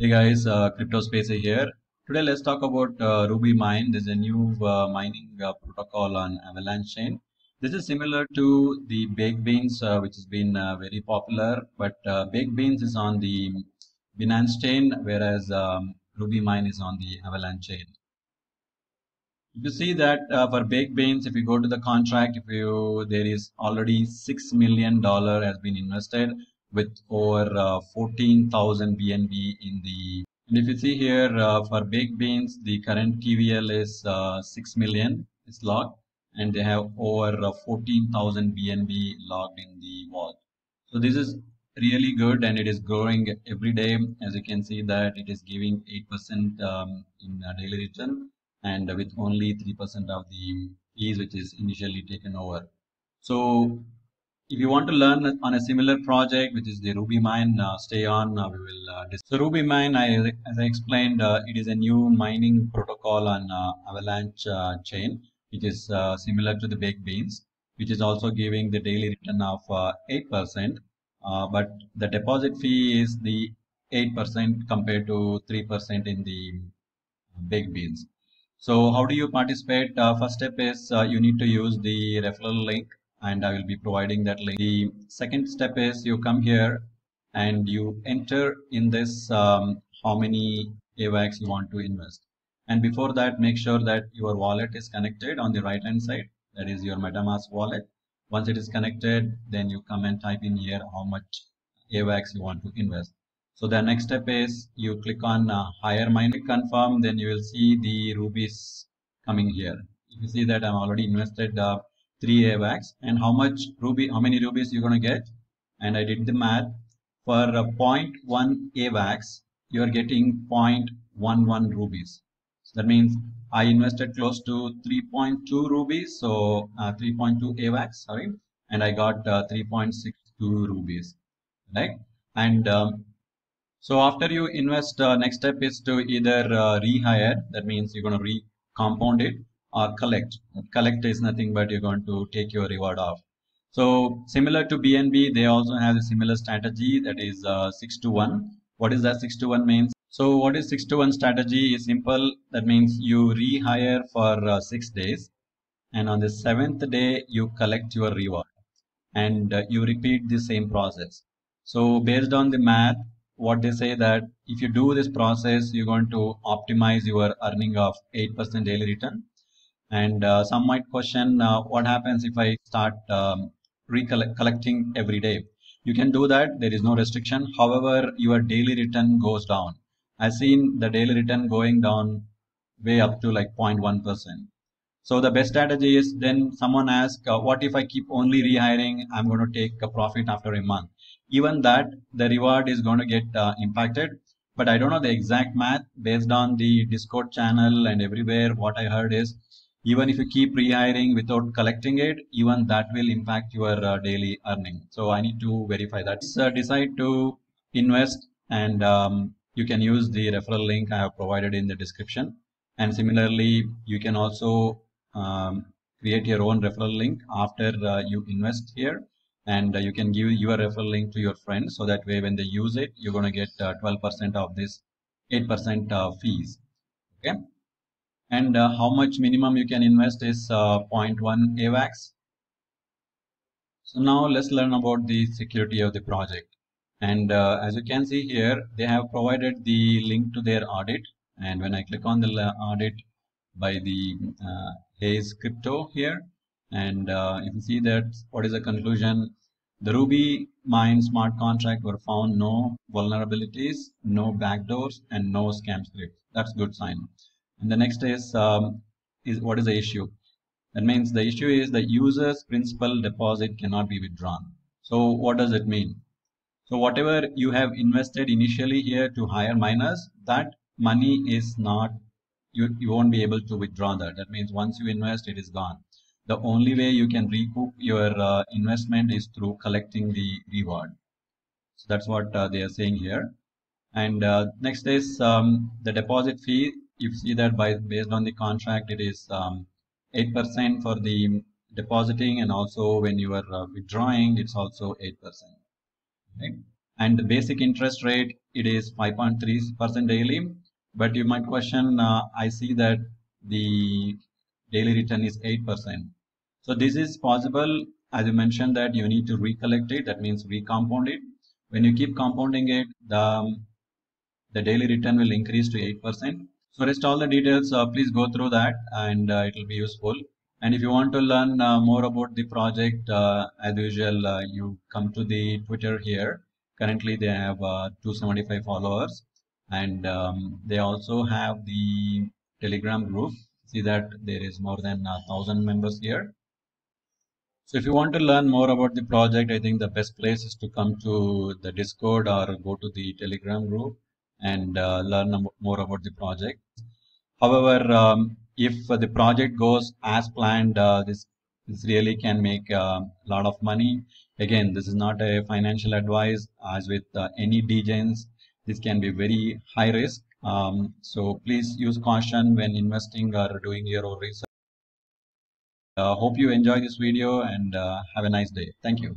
Hey guys, uh, Crypto Spacie here. Today let's talk about uh, Ruby Mine. This is a new uh, mining uh, protocol on Avalanche chain. This is similar to the Baked Beans, uh, which has been uh, very popular, but uh, Baked Beans is on the Binance chain, whereas um, Ruby Mine is on the Avalanche chain. You see that uh, for Baked Beans, if you go to the contract, if you there is already six million dollar has been invested with over uh, 14,000 BNB in the. And if you see here uh, for baked beans, the current TVL is uh, 6 million is locked and they have over uh, 14,000 BNB logged in the vault. So this is really good, and it is growing every day. As you can see that it is giving 8% um, in daily return, and with only 3% of the fees which is initially taken over. So if you want to learn on a similar project, which is the Ruby Mine, uh, stay on. Uh, we will. Uh, so Ruby Mine, I, as I explained, uh, it is a new mining protocol on uh, Avalanche uh, chain, which is similar to the Baked Beans, which is also giving the daily return of eight percent. but the deposit fee is the eight percent compared to three percent in the Baked Beans. So how do you participate? first step is you need to use the referral link and I will be providing that link. The second step is you come here and you enter in this um, how many AVAX you want to invest. And before that, make sure that your wallet is connected on the right hand side. That is your MetaMask wallet. Once it is connected, then you come and type in here how much AVAX you want to invest. So the next step is you click on uh, higher mining confirm, then you will see the rubies coming here. You see that I'm already invested uh, 3 AVAX and how much ruby, how many rubies you're going to get. And I did the math for a 0.1 AVAX, you're getting 0.11 rubies. So that means I invested close to 3.2 rubies, so uh, 3.2 AVAX, sorry, and I got uh, 3.62 rubies, right? And um, so after you invest, uh, next step is to either uh, rehire, that means you're going to re-compound it, or collect. Collect is nothing but you're going to take your reward off. So similar to BNB, they also have a similar strategy that is uh, 6 to 1. What is that 6 to 1 means? So what is 6 to 1 strategy is simple. That means you rehire for uh, 6 days and on the 7th day you collect your reward and uh, you repeat the same process. So based on the math, what they say that if you do this process, you're going to optimize your earning of 8% daily return and uh, some might question uh, what happens if I start um, recollecting every day. You can do that. There is no restriction. However, your daily return goes down. I've seen the daily return going down way up to like 0.1%. So the best strategy is then someone asks, uh, what if I keep only rehiring? I'm going to take a profit after a month. Even that, the reward is going to get uh, impacted. But I don't know the exact math based on the Discord channel and everywhere. What I heard is even if you keep rehiring without collecting it, even that will impact your uh, daily earning. So I need to verify that. so decide to invest and um, you can use the referral link I have provided in the description. And similarly, you can also um, create your own referral link after uh, you invest here and uh, you can give your referral link to your friends so that way when they use it, you're going to get 12% uh, of this 8% uh, fees. Okay and uh, how much minimum you can invest is uh, 0.1 AVAX. So now let's learn about the security of the project. And uh, as you can see here, they have provided the link to their audit. And when I click on the audit by the uh, Crypto here, and uh, you can see that what is the conclusion? The Ruby Mine smart contract were found no vulnerabilities, no backdoors, and no scam scripts. That's good sign. And the next is, um, is what is the issue? That means the issue is the user's principal deposit cannot be withdrawn. So what does it mean? So whatever you have invested initially here to hire miners, that money is not, you, you won't be able to withdraw that. That means once you invest, it is gone. The only way you can recoup your uh, investment is through collecting the reward. So that's what uh, they are saying here. And uh, next is um, the deposit fee you see that by based on the contract it is um, 8% for the depositing and also when you are uh, withdrawing it's also 8% right? and the basic interest rate it is 5.3% daily. But you might question, uh, I see that the daily return is 8%. So this is possible, as you mentioned that you need to recollect it, that means recompound it. When you keep compounding it, the, the daily return will increase to 8%. So rest all the details, uh, please go through that and uh, it will be useful. And if you want to learn uh, more about the project, uh, as usual, uh, you come to the Twitter here. Currently, they have uh, 275 followers, and um, they also have the Telegram group. See that there is more than a thousand members here. So if you want to learn more about the project, I think the best place is to come to the Discord or go to the Telegram group and uh, learn more about the project. However, um, if the project goes as planned, uh, this this really can make a uh, lot of money. Again, this is not a financial advice. As with any degens, this can be very high risk. Um, so please use caution when investing or doing your own research. Uh, hope you enjoy this video and uh, have a nice day. Thank you.